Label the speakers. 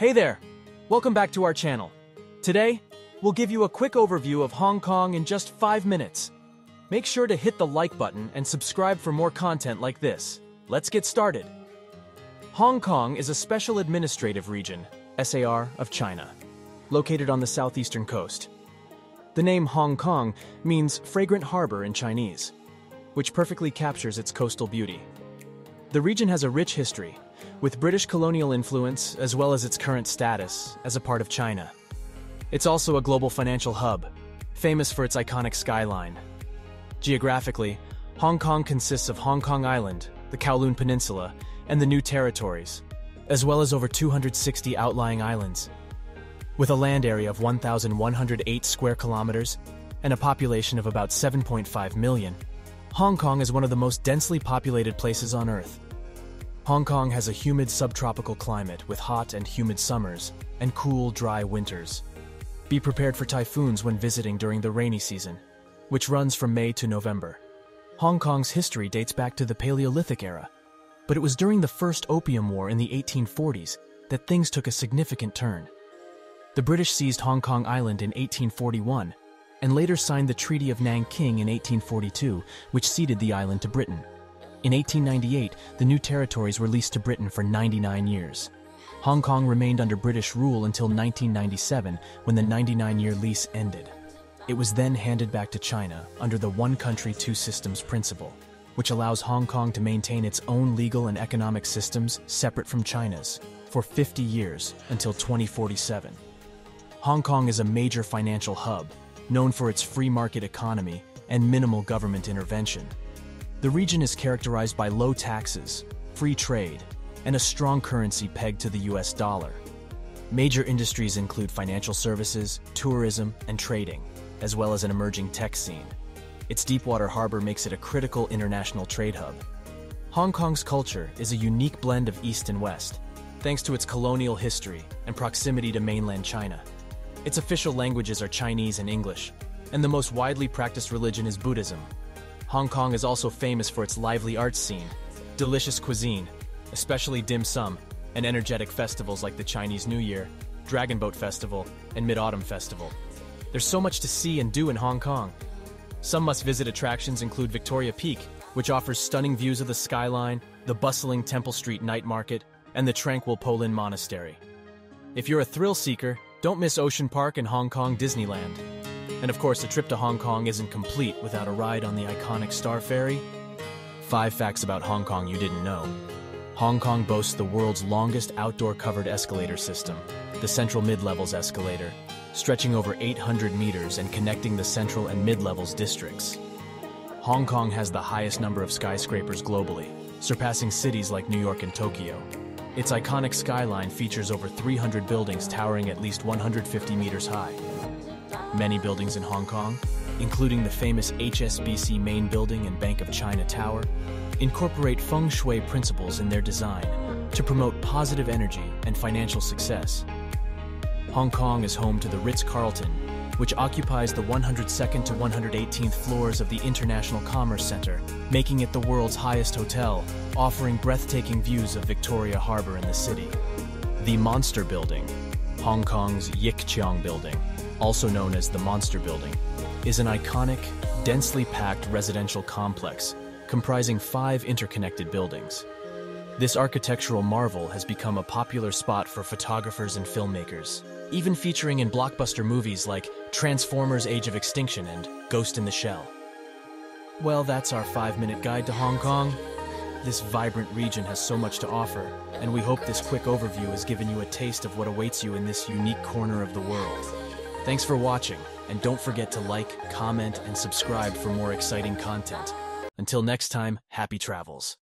Speaker 1: Hey there! Welcome back to our channel. Today, we'll give you a quick overview of Hong Kong in just 5 minutes. Make sure to hit the like button and subscribe for more content like this. Let's get started. Hong Kong is a special administrative region, SAR, of China, located on the southeastern coast. The name Hong Kong means fragrant harbor in Chinese, which perfectly captures its coastal beauty. The region has a rich history, with British colonial influence as well as its current status as a part of China. It's also a global financial hub, famous for its iconic skyline. Geographically, Hong Kong consists of Hong Kong Island, the Kowloon Peninsula, and the New Territories, as well as over 260 outlying islands. With a land area of 1,108 square kilometers and a population of about 7.5 million, Hong Kong is one of the most densely populated places on Earth. Hong Kong has a humid subtropical climate with hot and humid summers and cool, dry winters. Be prepared for typhoons when visiting during the rainy season, which runs from May to November. Hong Kong's history dates back to the Paleolithic era, but it was during the First Opium War in the 1840s that things took a significant turn. The British seized Hong Kong Island in 1841 and later signed the Treaty of Nanking in 1842, which ceded the island to Britain. In 1898, the new territories were leased to Britain for 99 years. Hong Kong remained under British rule until 1997, when the 99-year lease ended. It was then handed back to China under the One Country, Two Systems principle, which allows Hong Kong to maintain its own legal and economic systems separate from China's for 50 years until 2047. Hong Kong is a major financial hub, known for its free market economy and minimal government intervention. The region is characterized by low taxes, free trade, and a strong currency pegged to the US dollar. Major industries include financial services, tourism, and trading, as well as an emerging tech scene. Its deepwater harbor makes it a critical international trade hub. Hong Kong's culture is a unique blend of East and West, thanks to its colonial history and proximity to mainland China. Its official languages are Chinese and English, and the most widely practiced religion is Buddhism. Hong Kong is also famous for its lively arts scene, delicious cuisine, especially dim sum, and energetic festivals like the Chinese New Year, Dragon Boat Festival, and Mid-Autumn Festival. There's so much to see and do in Hong Kong. Some must-visit attractions include Victoria Peak, which offers stunning views of the skyline, the bustling Temple Street night market, and the tranquil Po Lin Monastery. If you're a thrill seeker, don't miss Ocean Park and Hong Kong Disneyland. And of course, a trip to Hong Kong isn't complete without a ride on the iconic Star Ferry. Five facts about Hong Kong you didn't know. Hong Kong boasts the world's longest outdoor covered escalator system, the Central Mid-Levels Escalator, stretching over 800 meters and connecting the Central and Mid-Levels districts. Hong Kong has the highest number of skyscrapers globally, surpassing cities like New York and Tokyo. Its iconic skyline features over 300 buildings towering at least 150 meters high. Many buildings in Hong Kong, including the famous HSBC Main Building and Bank of China Tower, incorporate feng shui principles in their design to promote positive energy and financial success. Hong Kong is home to the Ritz-Carlton, which occupies the 102nd to 118th floors of the International Commerce Center, making it the world's highest hotel, offering breathtaking views of Victoria Harbour and the city. The Monster Building, Hong Kong's Yick Cheong Building, also known as the Monster Building, is an iconic, densely packed residential complex comprising five interconnected buildings. This architectural marvel has become a popular spot for photographers and filmmakers, even featuring in blockbuster movies like Transformers Age of Extinction and Ghost in the Shell. Well, that's our five-minute guide to Hong Kong. This vibrant region has so much to offer, and we hope this quick overview has given you a taste of what awaits you in this unique corner of the world. Thanks for watching, and don't forget to like, comment, and subscribe for more exciting content. Until next time, happy travels.